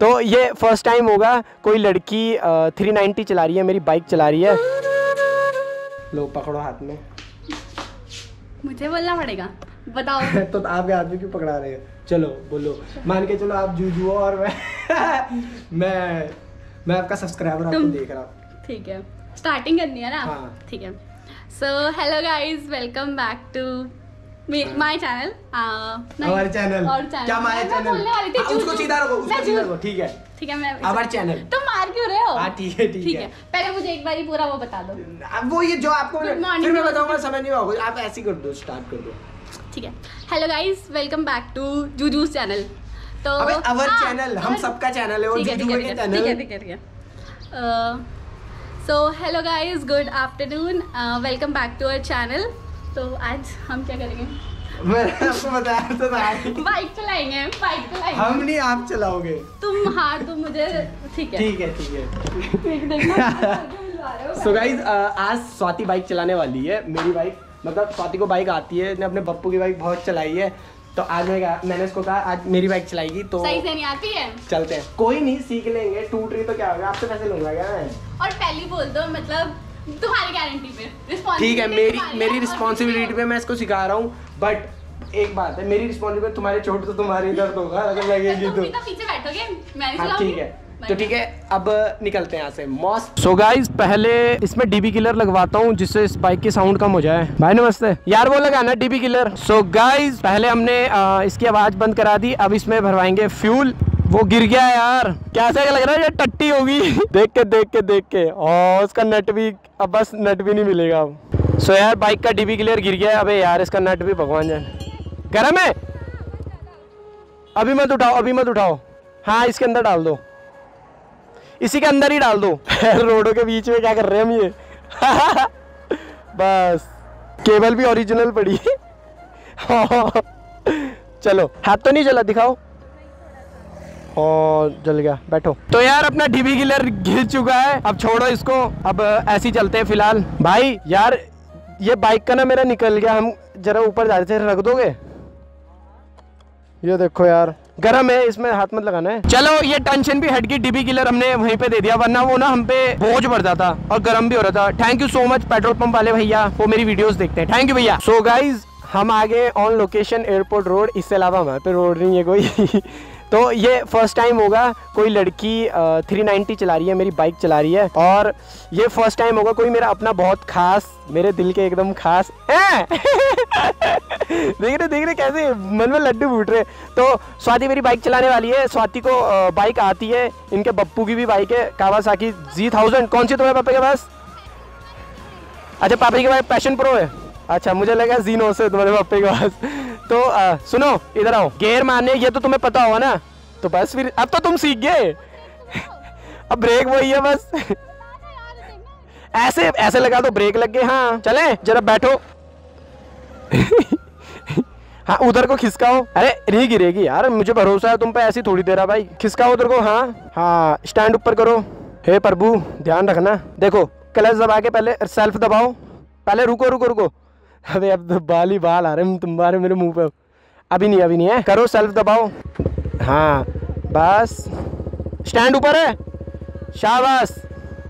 तो ये first time होगा कोई लड़की थ्री नाइन्टी चला रही है मेरी बाइक चला रही है। लो पकड़ो हाथ में। मुझे बोलना पड़ेगा। बताओ। तो आपके हाथ में क्यों पकड़ा रहे हैं? चलो बोलो। मान के चलो आप जूझो और मैं मैं मैं आपका सब्सक्राइबर आपको देख रहा हूँ। ठीक है। स्टार्टिंग करनी है ना? ठीक हाँ। है so hello guys welcome back to my channel हमारे चैनल और चैनल क्या हमारे मैं चैनल बोलने वाली थी हाँ, उसको सीधा रखो उसको सीधा रखो ठीक है। ठीक है मैं हमारे चैनल तुम मार क्यों रहे हो? हाँ ठीक है ठीक है। है पहले मुझे एक बारी पूरा वो बता दो। अब वो ये जो आपको फिर मैं बताऊँगा समझ नहीं होगा। आप ऐसे कर दो स्टार्ट कर दो। ठीक है। Hello guys welcome back to जूजूस channel तो अबे अवर हाँ, चैनल हम सबका चैनल है है ठीक जूजू है के है ठीक है चैनल ठीक है ठीक है। So hello guys good afternoon welcome back to our channel तो आज हम क्या करेंगे? आपको बताया तो था बाइक चलाएँगे बाइक चलाएँगे। हम नहीं आप चलाओगे। तुम हाँ तुम मुझे ठीक है। ठीक है ठीक है। देख सो गाइज़ आज स्वाति बाइक चलाने वाली है मेरी बाइक मतलब स्वाति को बाइक आती है इसने अपने पप्पू की बाइक बहुत चलाई है। तो आज मैं मैंने उसको कहा आज मेरी बाइक चलाएगी तो सही से नहीं आती है? चलते हैं। कोई नहीं सीख लेंगे। टूट रही तो क्या होगा? आपसे पैसे लूँगा क्या मैं? और पहली बोल दो मतलब तुम्हारी गारंटी पे ठीक है मेरी मेरी रिस्पॉन्सिबिलिटी पे मैं इसको सिखा रहा हूँ बट एक बात है मेरी रिस्पॉन्सिबिलिटी तुम्हारी चोट तो तुम्हारी दर्द होगा अगर लगेगी तो तो पीछे बैठोगे मैं नहीं हाँ चलाऊँगी ठीक है। तो ठीक है अब निकलते हैं यहाँ से। मॉस सो गाइस पहले इसमें डीबी किलर लगवाता हूँ जिससे इस बाइक की साउंड कम हो जाए। भाई नमस्ते। यार वो लगाना डीबी किलर सो गाइस पहले हमने आ, इसकी आवाज़ बंद करा दी अब इसमें भरवाएँगे फ्यूल वो गिर गया यार। कैसा लग रहा है? ये टट्टी होगी। देख के देख के देख के। और उसका नट भी, अब बस नट भी नहीं मिलेगा अब। सो यार बाइक का डीबी क्लियर गिर गया अबे यार, इसका नट भी भगवान जाने। गर्म है अभी मत उठाओ, अभी मत उठाओ। हाँ इसके अंदर डाल दो। इसी के अंदर ही डाल दो। रोडों के बीच में क्या कर रहे हैं हम ये? बस। केबल भी ओरिजिनल पड़ी है। चलो, हाथ तो नहीं चला दिखाओ। और जल गया। बैठो। तो यार अपना डीबी किलर घिर चुका है। अब छोड़ो इसको। अब ऐसे ही चलते हैं फ़िलहाल। भाई यार ये बाइक का ना मेरा निकल गया। हम जरा ऊपर जा रहे थे। रख दोगे? ये देखो यार। गरम है। इसमें हाथ मत लगाना। है चलो ये टेंशन भी हट गई। डीबी किलर हमने वहीं पे दे दिया। वरना वो ना हम पे बोझ बढ़ जाता और गरम भी हो रहा था। Thank you so much petrol pump वाले भैया। वो मेरी वीडियोस देखते हैं। थैंक यू भैया। सो गाइज़ हम आगे ऑन लोकेशन एयरपोर्ट रोड इससे अलावा हमारे पे रोड नहीं है कोई। तो ये फ़र्स्ट टाइम होगा, कोई लड़की थ्री नाइन्टी चला रही है, मेरी बाइक चला रही है, और ये फ़र्स्ट टाइम होगा, कोई मेरा अपना बहुत खास, मेरे दिल के एकदम खास? देख रहे देख रहे कैसे मन में लड्डू फूट रहे। तो स्वाति मेरी बाइक चलाने वाली है, स्वाति को बाइक आती है, इनके बप्पू की भी बाइक है कावासाकी जी थाउज़ेंड कौन सी तुम्हारे पापा के पास? अच्छा पापा के पास पैशन प्रो है। अच्छा मुझे लगा जीनो से तुम्हारे पापा के पास। तो अ, सुनो इधर आओ। गेयर मारने ये तो तुम्हें पता होगा ना। तो बस फिर अब तो तुम सीख गए। अब ब्रेक वही है बस। ऐसे ऐसे लगा दो ब्रेक लग गए हाँ। चले जरा बैठो। हाँ उधर को खिसकाओ। अरे नहीं गिरेगी यार मुझे भरोसा है तुम पे ऐसी थोड़ी देर है भाई। खिसकाओ उधर को हाँ। हाँ स्टैंड ऊपर करो। हे प्रभु ध्यान रखना। देखो क्लच दबा के पहले सेल्फ दबाओ। पहले रुको रुको रुको। अबे अब तो बाल ही बाल आ रहे हैं तुम्हारे मेरे मुँह पे अभी नहीं अभी नहीं, है? करो सेल्फ दबाओ। हाँ बस। स्टैंड ऊपर है। शाबाश।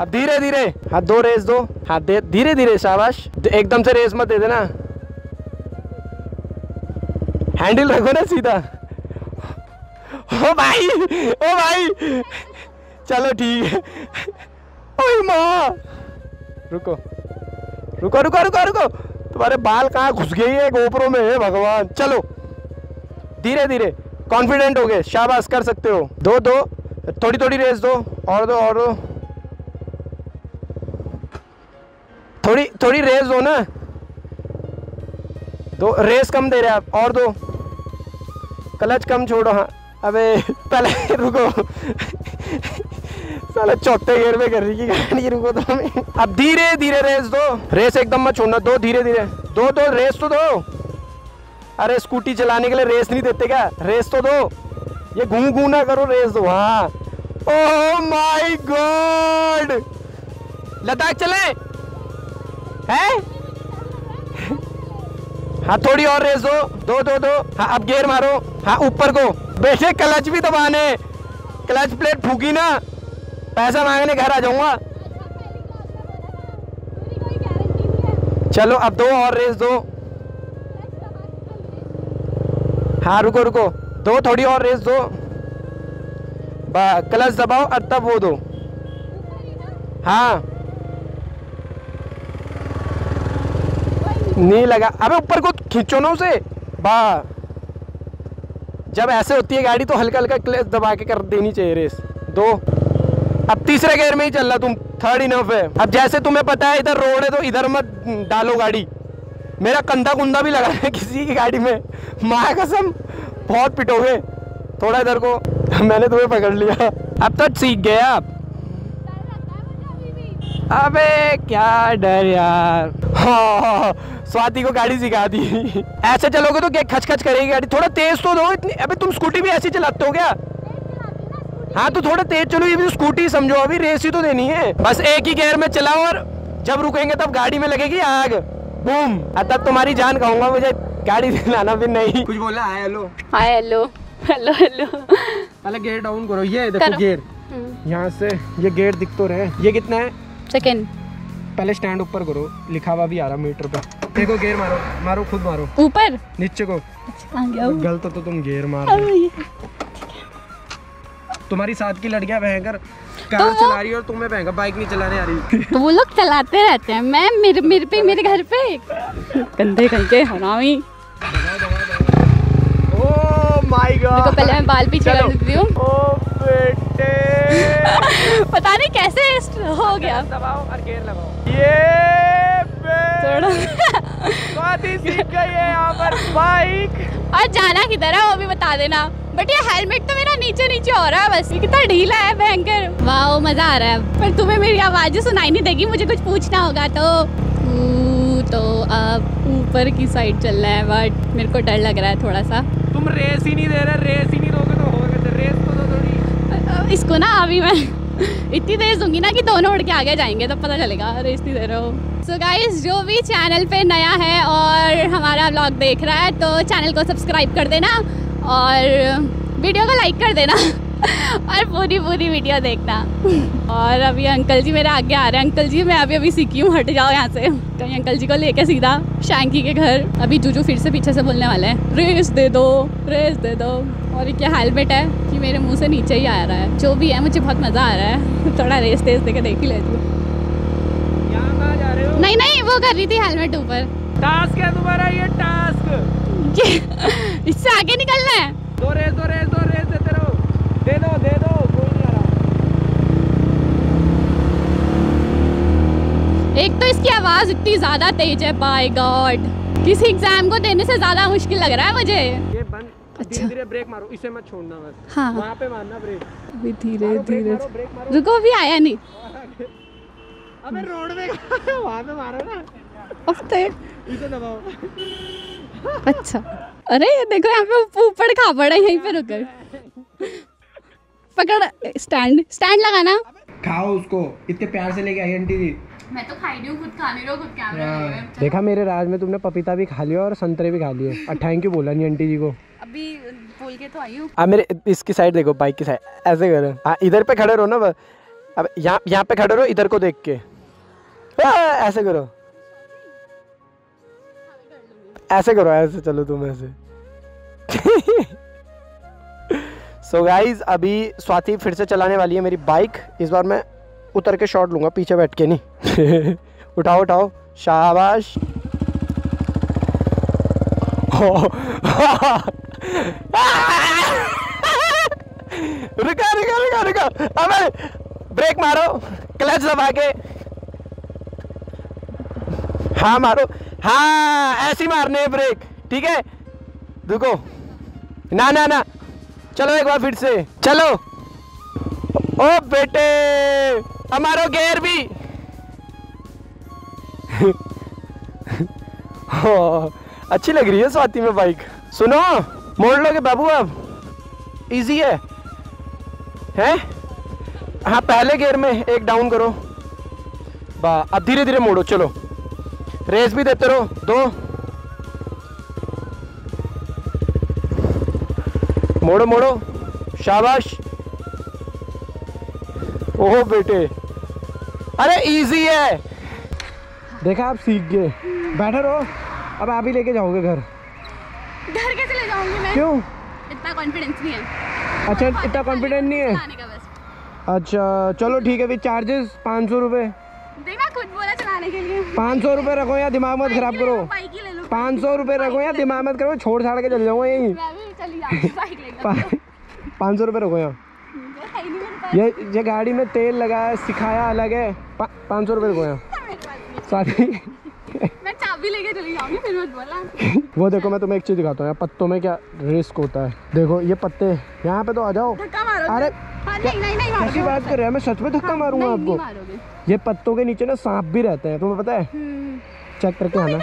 अब धीरे धीरे। हाथ दो रेस दो। हाथ दे, धीरे धीरे, शाबाश। एकदम से रेस मत दे देना। हैंडल रखो ना सीधा। ओ भाई ओ भाई। चलो ठीक है। ओए माँ। रुको। रुको रुको रुको रुको। तुम्हारे बाल कहाँ घुस गई है? गोपरों में हे भगवान। चलो। धीरे धीरे। कॉन्फिडेंट हो गए। शाबाश, कर सकते हो। दो दो। थोड़ी थोड़ी रेस दो। और दो और दो। थोड़ी थोड़ी रेस दो ना। दो। रेस कम दे रहे आप। और दो। क्लच कम छोड़ो हाँ। अबे, पहले रुको। चौथे गियर में कर रही गाड़ी रुको तो हमें। अब धीरे धीरे रेस दो। रेस एकदम मत छोड़ना, दो धीरे धीरे। दो दो रेस तो दो। अरे स्कूटी चलाने के लिए रेस नहीं देते क्या? रेस तो दो। ये घू घू ना करो रेस दो हाँ। ओह माय गॉड लद्दाख चले? हैं? हाँ थोड़ी और रेस दो। दो दो दो। हाँ अब गेयर मारो। हाँ ऊपर को। बेटे क्लच भी दबाने। क्लच प्लेट फूकी ना। पैसा मांगने घर आ जाऊँगा। चलो, अब दो और रेस दो। हाँ रुको रुको। दो थोड़ी और रेस दो। क्लच दबाओ और तब वो दो। हाँ। नहीं लगा। अबे, ऊपर को खींचो ना उसे। बा। जब ऐसे होती है गाड़ी तो हल्का हल्का क्लच दबा के कर देनी चाहिए रेस दो। अब तीसरे गेयर में ही चल रहा तुम थर्ड इनफ है। अब जैसे तुम्हें पता है, इधर रोड है तो इधर मत डालो गाड़ी। मेरा कंधा कुंधा भी लगा है किसी की गाड़ी में। माया कसम, बहुत पिटोगे। थोड़ा इधर को, मैंने तुम्हें पकड़ लिया। अब तो सीख गए आप। अबे, क्या डर यार। हाँ स्वाति को गाड़ी सिखा दी। ऐसे चलोगे तो क्या खच खच करेगी गाड़ी? थोड़ा तेज तो दो इतनी। अबे, तुम स्कूटी भी ऐसी चलाते हो क्या? हाँ तो थोड़ा तेज चलो ये भी तो स्कूटी समझो अभी रेस ही तो देनी है। बस एक ही गियर में चलाओ और जब रुकेंगे तब गाड़ी में लगेगी आग। बूम तब तुम्हारी जान कहूँगा मुझे गाड़ी दिलाना भी नहीं। कुछ बोला है hello hi hello hello hello पहले गेयर डाउन करो ये देखो करो। गेयर यहाँ से ये गेयर दिख तो रहे ये कितना है? सेकेंड पहले स्टैंड ऊपर करो लिखा हुआ भी आ रहा मीटर पर देखो गेयर मारो मारो खुद मारो। ऊपर? नीचे को। वो? गलत तो तुम गेयर मार रहे हो। अरे। ये- तुम्हारी साथ की लड़कियाँ भयंकर कार तो चला रही है और तुम्हें भयंकर बाइक नहीं चलाने आ रही। तो वो लोग चलाते रहते हैं। मैं मेरे मेरे पे मेरे घर पे। गंदे कहीं के हरामी। ओ माय गॉड पहले मैं बाल पीछे कर देती हूँ। ओ बेटे। पता नहीं कैसे हो गया। दबाओ और गेयर लगाओ। ये बे- थोड़ा सीख गई है यहाँ पर। बाइक और जाना किधर है वो भी बता देना। बट ये हेलमेट तो मेरा नीचे नीचे हो रहा है बस। कितना ढीला है भयंकर। वाह मज़ा आ रहा है। पर तुम्हें मेरी आवाज़ें सुनाई नहीं देगी मुझे कुछ पूछना होगा तो। तो अब ऊपर की साइड चल रहा है बट मेरे को डर लग रहा है थोड़ा सा तुम रेस ही नहीं दे रहे रेस ही नहीं दोगे तो होगा कैसे? रेस तो दो थोड़ी। इसको ना अभी मैं इतनी तेज दूँगी ना कि दोनों उड़ के आगे जाएँगे तब पता चलेगा रेस नहीं दे रहे हो। सो गाइस जो भी चैनल पे नया है और हमारा ब्लॉग देख रहा है तो चैनल को सब्सक्राइब कर देना। और वीडियो को लाइक कर देना और पूरी पूरी वीडियो देखना। और अभी अंकल जी मेरे आगे आ रहे हैं। अंकल जी मैं अभी अभी सीखी हूँ हट जाओ यहाँ से। कहीं अंकल जी को लेके सीधा शैंकी के घर। अभी जूजू फिर से पीछे से बोलने वाले हैं रेस दे दो रेस दे दो। और ये क्या हेलमेट है कि मेरे मुँह से नीचे ही आ रहा है। जो भी है मुझे बहुत मज़ा आ रहा है। थोड़ा रेस तेज दे के देख ही लेती हूँ। हो? नहीं नहीं वो कर रही थी हेलमेट ऊपर। टास्क है तुम्हारा ये टास्क ये- इससे आगे निकलना है। दो रेस दो रेस दो रेस देते रहो। दे दो दे दो कोई नहीं आ रहा। एक तो इसकी आवाज़ इतनी ज़्यादा तेज है बाय गॉड किसी एग्ज़ाम को देने से ज़्यादा मुश्किल लग रहा है मुझे। ये बंद अच्छा। धीरे धीरे ब्रेक मारो इसे मत छोड़ना बस। हाँ। वहाँ पे मारना ब्रेक अभी धीरे धीरे रुको अभी आया नहीं। अबे रोड में वहाँ पे मारो ना। हफ़्ते इसे दबाओ। अच्छा। अरे ये देखो यहाँ पे ऊप- ऊपर खाबड़ है यहीं पे रुकर पकड़ स्टैंड स्टैंड लगाना। खाओ उसको इतने प्यार से लेके आई आंटी जी। मैं तो खाई रही हूँ खुद खा नहीं रही हूँ खुद कैमरा देखा मेरे राज में तुमने पपीता भी खा लिया और संतरे भी खा लिए। और थैंक यू बोला नहीं आंटी जी को। अभी बोल के तो आई हूँ। अब मेरे इसकी साइड देखो बाइक की साइड ऐसे करो। हाँ इधर पे खड़े रहो ना अब यहाँ यहाँ पे खड़े रहो इधर को देख के। ऐसे करो। ऐसे करो, ऐसे चलो तुम ऐसे। सो गाइज़ अभी स्वाति फिर से चलाने वाली है मेरी बाइक इस बार मैं उतर के शॉट लूँगा, पीछे बैठ के नहीं। उठाओ उठाओ। शाबाश। रुका रुका रुका रुका। अबे ब्रेक मारो। क्लच दबा के। हाँ मारो। हाँ ऐसी मारने ब्रेक ठीक है? रुको। ना ना ना। चलो एक बार फिर से। चलो। ओ बेटे, हमारो गेयर भी। अच्छी लग रही है स्वाति में बाइक सुनो, मोड़ लोगे बाबू अब इजी है। हैं? हाँ पहले गियर में एक डाउन करो। बा, अब धीरे धीरे मोड़ो, चलो। रेस भी देते रहो दो। मोड़ो मोड़ो। शाबाश। ओह बेटे। अरे इजी है। देखा आप सीख गए। बैठे रहो। अब आप ही लेके जाओगे घर। घर कैसे ले जाऊँगी मैं? क्यों? इतना कॉन्फिडेंस नहीं है। अच्छा इतना कॉन्फिडेंट नहीं है? चलाने का बस। अच्छा चलो ठीक है फिर चार्जेस पाँच सौ रुपये बोला के लिए। पाँच सौ रुपये रखो या दिमाग मत खराब करो। ही पाँच सौ रुपये रखो या दिमाग मत करो छोड़ छाड़ के चल जाऊँगा यहीं पाँच सौ रुपये रखो यहाँ। है ही ये ये गाड़ी में तेल लगा है सिखाया अलग है। पाँच सौ रुपये रखो यहाँ। साथी नहीं। मैं चाबी लेके चली जाऊँगी फिर मत बोला वो देखो मैं तुम्हें एक चीज़ दिखाता हूँ पत्तों में क्या रिस्क होता है। देखो ये पत्ते यहाँ पे तो आ जाओ। अरे हाँ नहीं नहीं नहीं बात कर रहे हैं मैं सच में धक्का मारूँगा आपको। नहीं मारोगे। ये पत्तों के नीचे ना सांप भी रहते हैं तुम्हें पता है। चेक करके आना।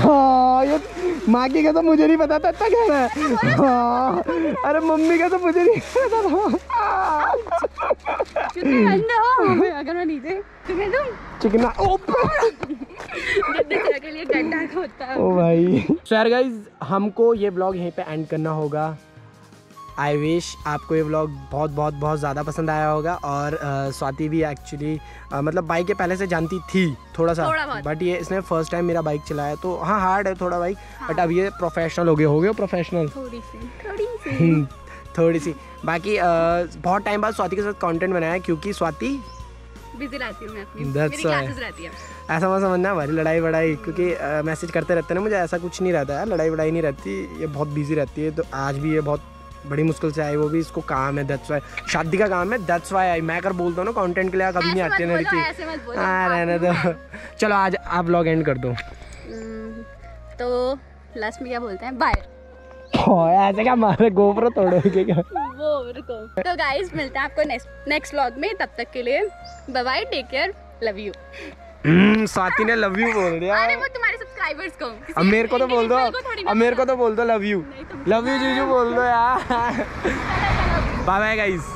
हाँ ये माँ की कसम मुझे नहीं पता था इतना कह रहा है। हाँ अरे मम्मी का तो मुझे नहीं पता था। हो अगर मैं नीचे। चिकना ओ के लिए होता है। ओ भाई। सर गाइज़ हमको ये ब्लॉग यहीं पे एंड करना होगा। आई विश आपको ये व्लॉग बहुत बहुत बहुत ज़्यादा पसंद आया होगा और स्वाति भी एक्चुअली मतलब बाइक ये पहले से जानती थी थोड़ा सा थोड़ा बट ये इसने फ़र्स्ट टाइम मेरा बाइक चलाया तो हाँ हार्ड है थोड़ा बाइक बट अब ये प्रोफेशनल हो गए हो गए प्रोफेशनल थोड़ी सी थोड़ी सी। थोड़ी सी। बाकी बहुत टाइम बाद स्वाति के साथ कंटेंट बनाया क्योंकि स्वाति बिज़ी रहती हूँ मैं अपनी। मेरी क्लासेस रहती है ऐसा मत समझना हमारी लड़ाई वड़ाई क्योंकि मैसेज करते रहते हैं ना मुझे ऐसा कुछ नहीं रहता है लड़ाई वड़ाई नहीं रहती ये बहुत बिज़ी रहती है तो आज भी ये बहुत बड़ी मुश्किल से आई वो भी इसको काम है दैट्स वाई शादी का काम है दैट्स वाई आई। मैं अगर बोलता हूँ ना कंटेंट के लिए कभी नहीं आती मत लड़की। हाँ रहने दो। चलो आज आप ब्लॉग एंड कर दो। हम्म, तो लास्ट में क्या बोलते हैं? बाय ऐसे क्या मारे? गोबरो तोड़ोगे क्या वो रुको तो गाइस मिलते हैं आपको नेक्स्ट नेक्स्ट व्लॉग में। तब तक के लिए bye bye take care love you Swati ने लव यू बोल दिया। अरे वो सब्सक्राइबर्स को अब मेरे को तो बोल दो अब मेरे को तो बोल दो लव यू लव यू जीजू बोल दो यार। Bye bye guys